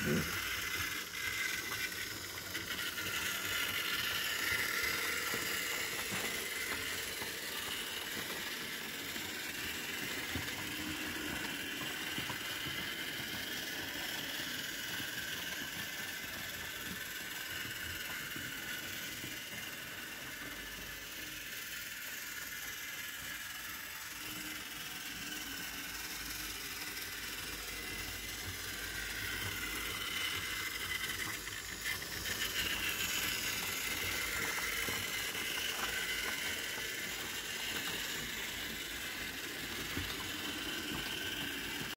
Mm-hmm.